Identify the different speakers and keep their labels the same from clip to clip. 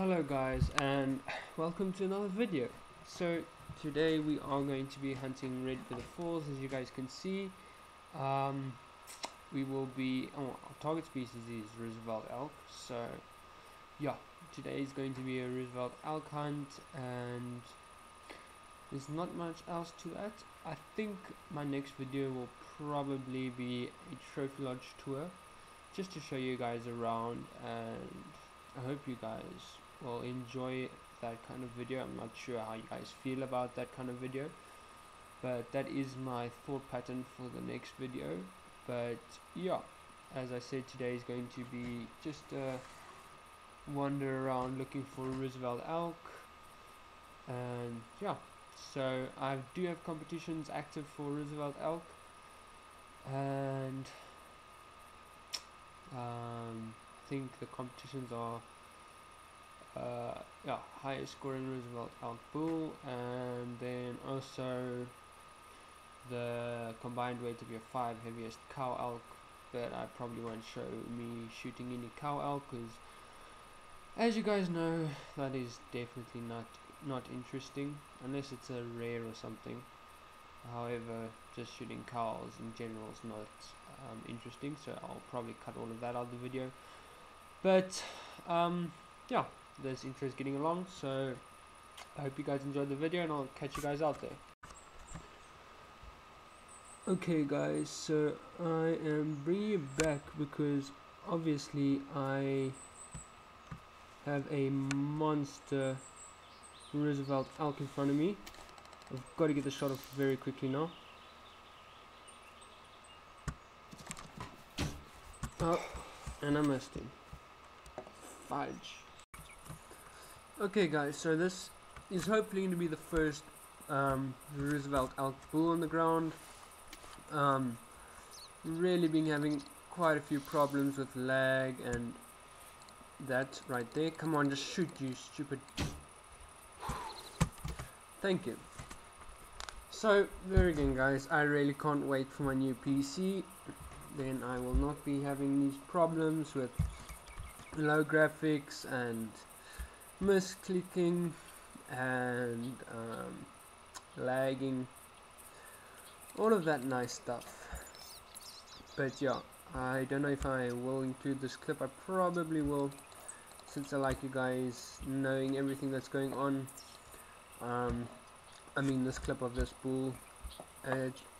Speaker 1: Hello guys and welcome to another video. So today we are going to be hunting red for the falls as you guys can see. Um, we will be, oh, our target species is Roosevelt elk so yeah today is going to be a Roosevelt elk hunt and there's not much else to that. I think my next video will probably be a trophy lodge tour just to show you guys around and I hope you guys will enjoy that kind of video. I'm not sure how you guys feel about that kind of video but that is my thought pattern for the next video. But yeah as I said today is going to be just a wander around looking for Roosevelt elk. And yeah so I do have competitions active for Roosevelt elk. And um, I think the competitions are uh, yeah highest scoring Roosevelt elk pool and then also the combined weight of your five heaviest cow elk but I probably won't show me shooting any cow elk because as you guys know that is definitely not not interesting unless it's a rare or something. However just shooting cows in general is not um, interesting so I'll probably cut all of that out of the video. But um, yeah this intro is getting along so I hope you guys enjoyed the video and I'll catch you guys out there. Okay guys so I am bringing it back because obviously I have a monster Roosevelt elk in front of me. I've got to get the shot off very quickly now. Oh and I missed him. Fudge okay guys so this is hopefully going to be the first um, Roosevelt elk bull on the ground. Um, really been having quite a few problems with lag and that right there. Come on just shoot you stupid. Thank you. So there again guys I really can't wait for my new PC then I will not be having these problems with low graphics and misclicking and um, lagging. All of that nice stuff. But yeah I don't know if I will include this clip. I probably will since I like you guys knowing everything that's going on. Um, I mean this clip of this bull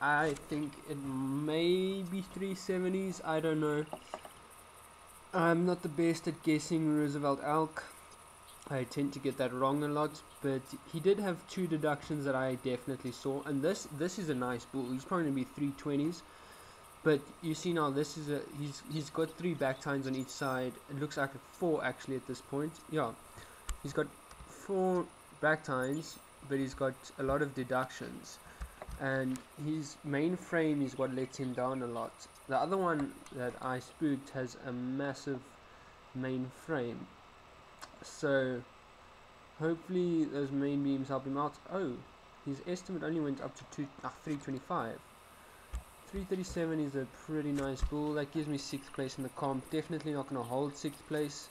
Speaker 1: I think it may be 370s I don't know. I'm not the best at guessing Roosevelt elk I tend to get that wrong a lot, but he did have two deductions that I definitely saw, and this this is a nice bull. He's probably gonna be three twenties, but you see now this is a he's he's got three back tines on each side. It looks like four actually at this point. Yeah, he's got four back tines, but he's got a lot of deductions, and his main frame is what lets him down a lot. The other one that I spooked has a massive main frame so hopefully those main beams help him out. Oh his estimate only went up to two, uh, 325 337 is a pretty nice bull that gives me sixth place in the comp. Definitely not going to hold sixth place.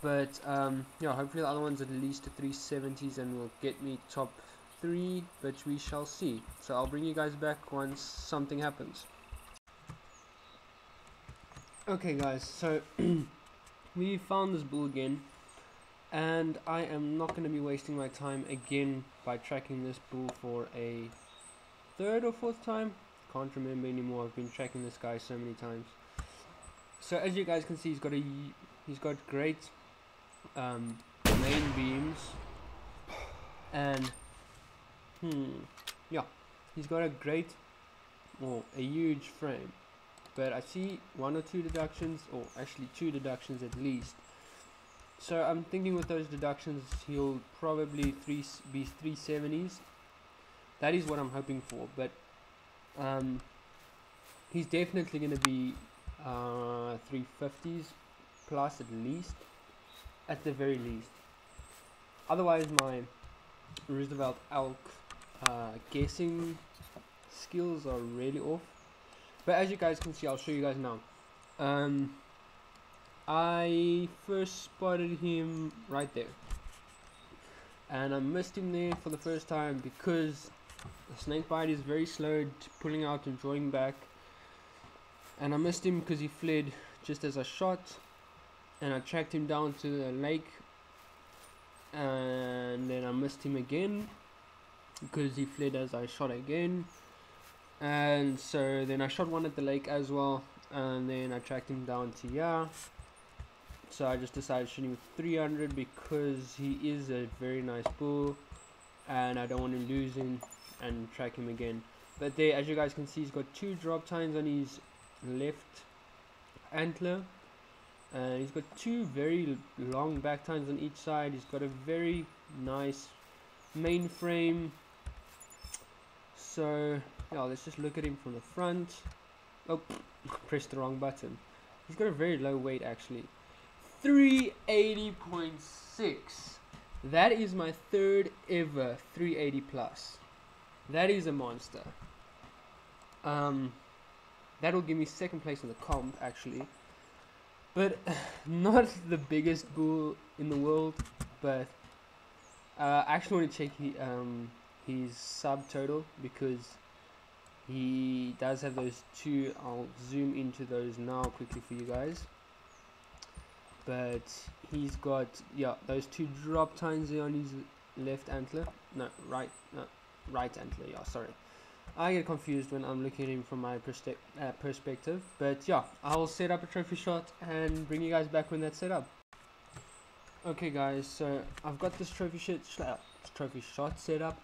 Speaker 1: But um, yeah hopefully the other one's at least the 370s and will get me top three but we shall see. So I'll bring you guys back once something happens. Okay guys so we found this bull again and I am not going to be wasting my time again by tracking this bull for a third or fourth time. Can't remember anymore. I've been tracking this guy so many times. So as you guys can see he's got a he's got great um, main beams. And hmm yeah. He's got a great or a huge frame. But I see one or two deductions or actually two deductions at least so I'm thinking with those deductions, he'll probably three be 370s. That is what I'm hoping for, but um, he's definitely going to be uh, 350s plus at least, at the very least. Otherwise, my Roosevelt elk uh, guessing skills are really off. But as you guys can see, I'll show you guys now. Um, I first spotted him right there. And I missed him there for the first time because the snake bite is very slow pulling out and drawing back. And I missed him because he fled just as I shot. And I tracked him down to the lake. And then I missed him again because he fled as I shot again. And so then I shot one at the lake as well. And then I tracked him down to here so I just decided to shoot him with 300 because he is a very nice bull and I don't want to lose him and track him again. But there as you guys can see he's got two drop tines on his left antler. And he's got two very long back tines on each side. He's got a very nice main frame so yeah let's just look at him from the front. Oh pressed the wrong button. He's got a very low weight actually 380.6. That is my third ever 380 plus. That is a monster. Um, that'll give me second place in the comp actually. But not the biggest bull in the world, but uh, I actually want to check he, um, his sub total because he does have those two. I'll zoom into those now quickly for you guys but he's got yeah those two drop tines on his left antler. No right no right antler yeah sorry. I get confused when I'm looking at him from my uh, perspective but yeah I'll set up a trophy shot and bring you guys back when that's set up. Okay guys so I've got this trophy shot uh, trophy shot set up.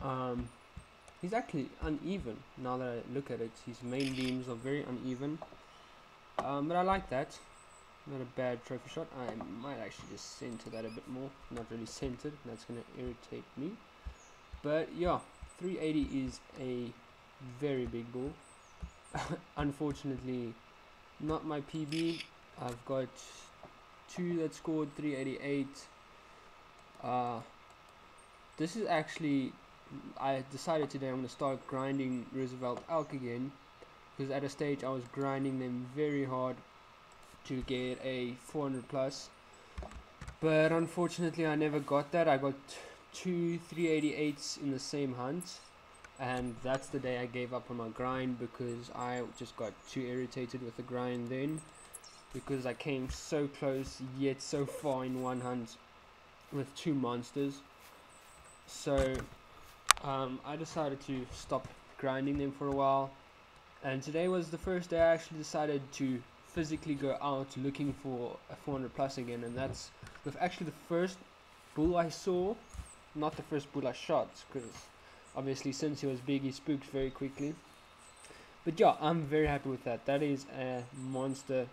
Speaker 1: Um he's actually uneven now that I look at it. His main beams are very uneven. Um, but I like that not a bad trophy shot. I might actually just center that a bit more. Not really centered. That's going to irritate me. But yeah, 380 is a very big ball. Unfortunately, not my PB. I've got two that scored 388. Uh, this is actually, I decided today I'm going to start grinding Roosevelt elk again. Because at a stage I was grinding them very hard to get a 400 plus. But unfortunately I never got that. I got two 388s in the same hunt and that's the day I gave up on my grind because I just got too irritated with the grind then because I came so close yet so far in one hunt with two monsters. So um, I decided to stop grinding them for a while and today was the first day I actually decided to physically go out looking for a 400 plus again and that's with actually the first bull I saw not the first bull I shot because obviously since he was big he spooked very quickly. But yeah I'm very happy with that. That is a monster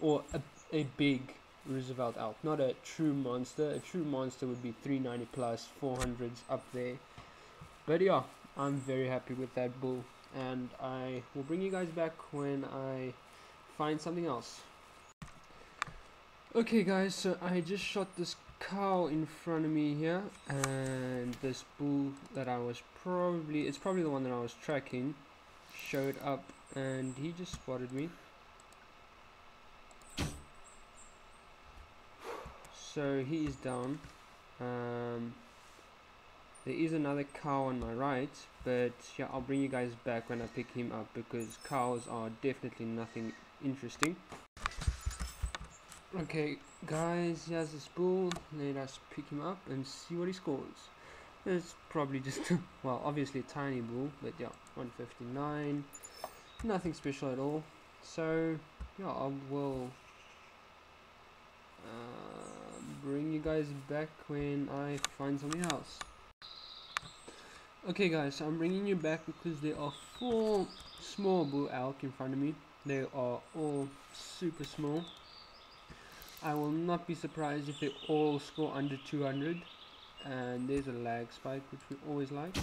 Speaker 1: or a, a big Roosevelt elk not a true monster. A true monster would be 390 plus 400s up there. But yeah I'm very happy with that bull and I will bring you guys back when I find something else. Okay guys, so I just shot this cow in front of me here and this bull that I was probably, it's probably the one that I was tracking, showed up and he just spotted me. So he is down. Um, there is another cow on my right, but yeah, I'll bring you guys back when I pick him up because cows are definitely nothing interesting. Okay, guys, he has a spool. Let us pick him up and see what he scores. It's probably just, well, obviously a tiny bull, but yeah, 159. Nothing special at all. So, yeah, I will uh, bring you guys back when I find something else. Okay guys, so I'm bringing you back because there are four small bull elk in front of me they are all super small. I will not be surprised if they all score under 200. And there's a lag spike, which we always like.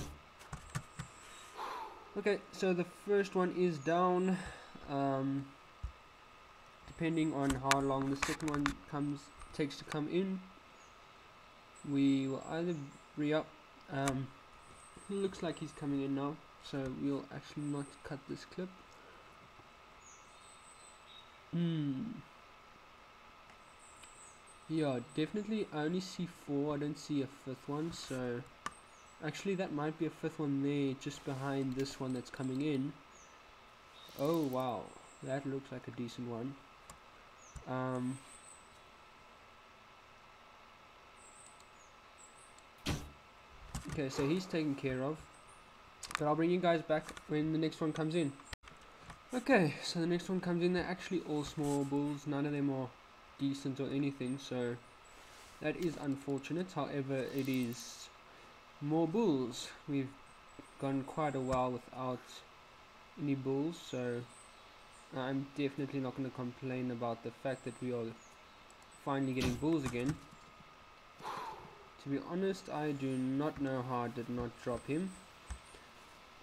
Speaker 1: Okay, so the first one is down. Um, depending on how long the second one comes takes to come in, we will either re-up. Um, looks like he's coming in now, so we'll actually not cut this clip. Hmm. Yeah, definitely I only see four, I don't see a fifth one, so actually that might be a fifth one there just behind this one that's coming in. Oh wow, that looks like a decent one. Um, okay, so he's taken care of, but I'll bring you guys back when the next one comes in. Okay, so the next one comes in, they're actually all small bulls, none of them are decent or anything so that is unfortunate. However it is more bulls. We've gone quite a while without any bulls so I'm definitely not going to complain about the fact that we are finally getting bulls again. To be honest I do not know how I did not drop him.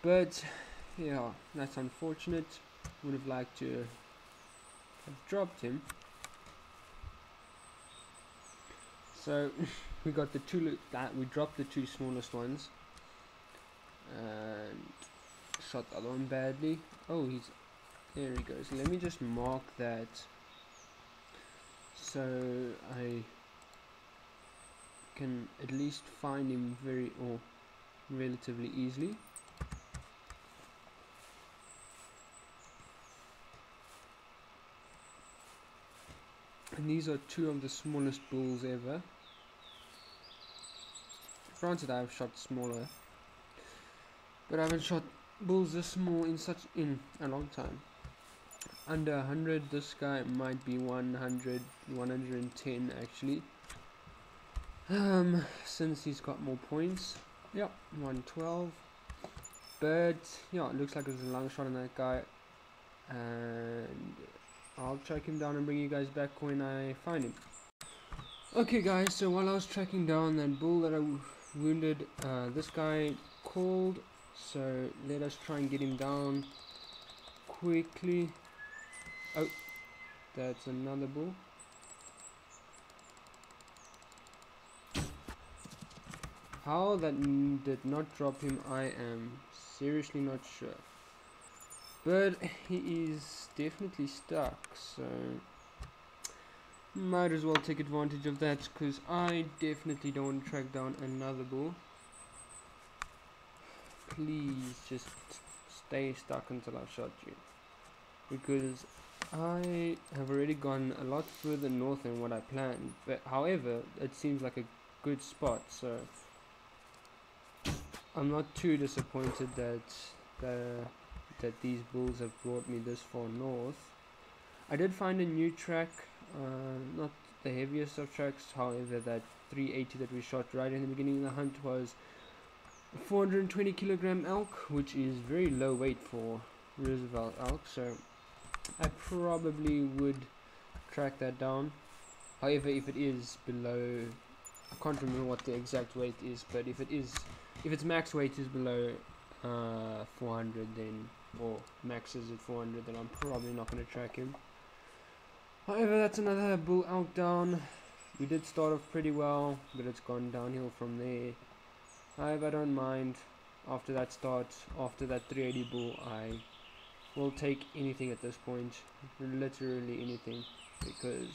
Speaker 1: But yeah that's unfortunate would have liked to have dropped him So we got the two that we dropped the two smallest ones and shot the other one badly. Oh, he's there. He goes. Let me just mark that so I can at least find him very or relatively easily. And these are two of the smallest bulls ever. Granted, I have shot smaller, but I haven't shot bulls this small in such in a long time. Under 100, this guy might be 100, 110 actually. Um, since he's got more points. Yep, 112. But yeah, it looks like there's a long shot on that guy, and I'll track him down and bring you guys back when I find him. Okay guys, so while I was tracking down that bull that I wounded, uh, this guy called, so let us try and get him down quickly. Oh, that's another bull. How that did not drop him, I am seriously not sure. But he is definitely stuck, so might as well take advantage of that because I definitely don't want to track down another bull. Please just stay stuck until I've shot you. Because I have already gone a lot further north than what I planned. But however, it seems like a good spot, so I'm not too disappointed that the that these bulls have brought me this far north. I did find a new track, uh, not the heaviest of tracks, however that 380 that we shot right in the beginning of the hunt was 420 kilogram elk, which is very low weight for Roosevelt elk, so I probably would track that down. However, if it is below, I can't remember what the exact weight is, but if it is, if its max weight is below uh, 400, then or max is at 400 then I'm probably not going to track him. However, that's another bull elk down. We did start off pretty well, but it's gone downhill from there. However, I don't mind. After that start, after that 380 bull, I will take anything at this point. Literally anything. Because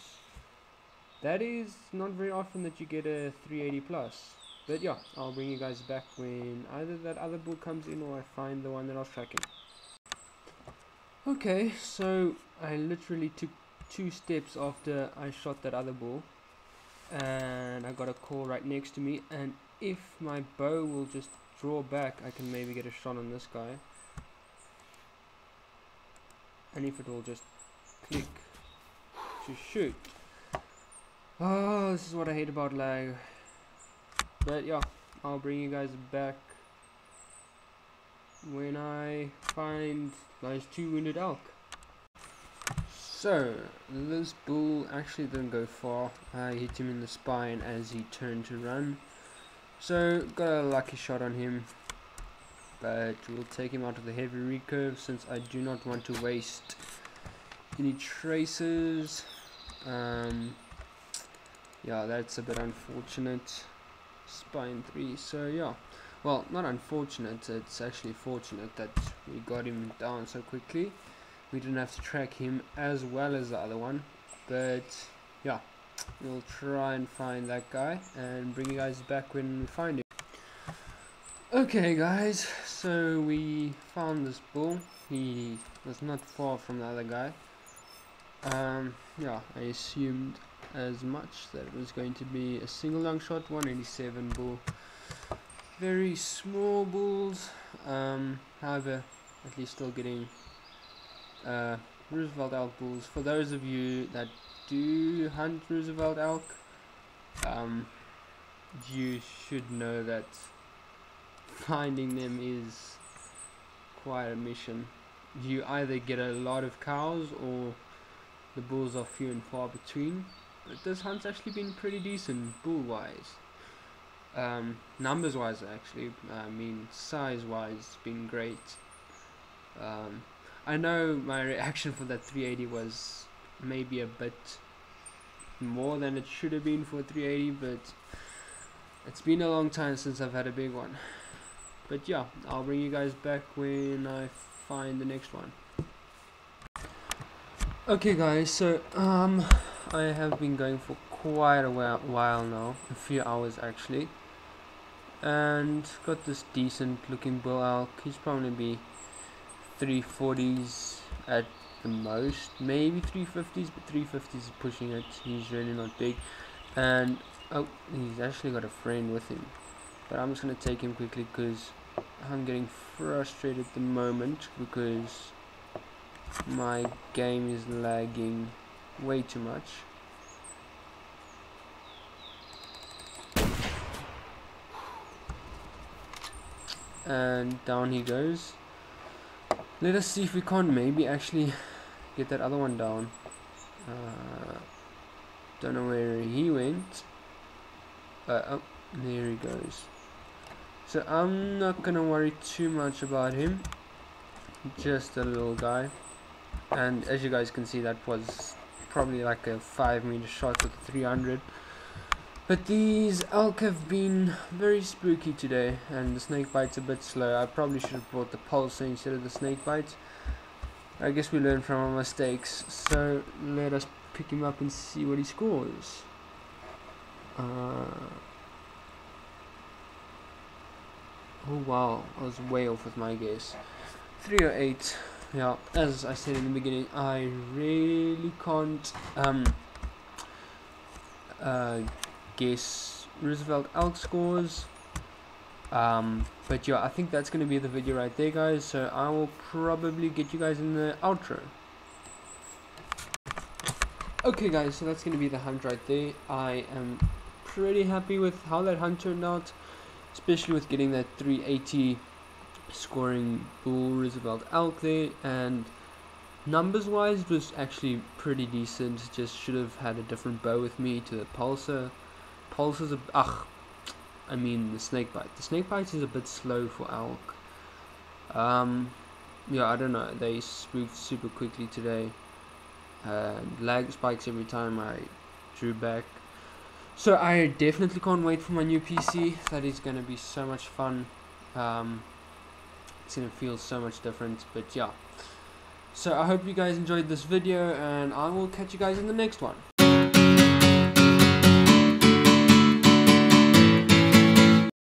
Speaker 1: that is not very often that you get a 380 plus. But yeah, I'll bring you guys back when either that other bull comes in or I find the one that I was tracking. Okay, so I literally took two steps after I shot that other ball. And I got a call right next to me. And if my bow will just draw back I can maybe get a shot on this guy. And if it will just click to shoot. Oh this is what I hate about lag. But yeah I'll bring you guys back when I find those two wounded elk. So, this bull actually didn't go far. I hit him in the spine as he turned to run. So, got a lucky shot on him. But we'll take him out of the heavy recurve since I do not want to waste any traces. Um, yeah, that's a bit unfortunate. Spine 3, so yeah. Well, not unfortunate, it's actually fortunate that we got him down so quickly. We didn't have to track him as well as the other one, but yeah, we'll try and find that guy and bring you guys back when we find him. Okay guys, so we found this bull. He was not far from the other guy. Um, yeah, I assumed as much that it was going to be a single long shot 187 bull. Very small bulls, um, however, at least still getting uh, Roosevelt elk bulls. For those of you that do hunt Roosevelt elk, um, you should know that finding them is quite a mission. You either get a lot of cows or the bulls are few and far between. But this hunt's actually been pretty decent bull wise. Um, numbers wise actually, I mean size wise, it's been great. Um, I know my reaction for that 380 was maybe a bit more than it should have been for 380 but it's been a long time since I've had a big one but yeah I'll bring you guys back when I find the next one okay guys so um I have been going for quite a while, now a few hours actually. And got this decent looking bull elk. He's probably be 340s at the most. Maybe 350s but 350s is pushing it. He's really not big. And oh he's actually got a friend with him. But I'm just gonna take him quickly because I'm getting frustrated at the moment because my game is lagging way too much and down he goes let us see if we can't maybe actually get that other one down. Uh, don't know where he went. But oh, there he goes. So I'm not gonna worry too much about him. Just a little guy. And as you guys can see that was probably like a 5 meter shot with a 300. But these elk have been very spooky today and the snake bite's a bit slow. I probably should have brought the pulsar instead of the snake bite. I guess we learn from our mistakes. So let us pick him up and see what he scores. Uh, oh wow, I was way off with my guess. 308. Yeah, as I said in the beginning, I really can't um uh guess Roosevelt elk scores. Um, but yeah, I think that's going to be the video right there, guys. So I will probably get you guys in the outro. Okay, guys, so that's going to be the hunt right there. I am pretty happy with how that hunt turned out, especially with getting that 380 scoring bull Roosevelt elk there and numbers wise was actually pretty decent just should have had a different bow with me to the pulsar Pulse is a ugh. I mean the snake bite. The snake bite is a bit slow for elk. Um, yeah, I don't know. They moved super quickly today. Uh, lag spikes every time I drew back. So I definitely can't wait for my new PC. That is gonna be so much fun. Um, it's gonna feel so much different. But yeah. So I hope you guys enjoyed this video, and I will catch you guys in the next one.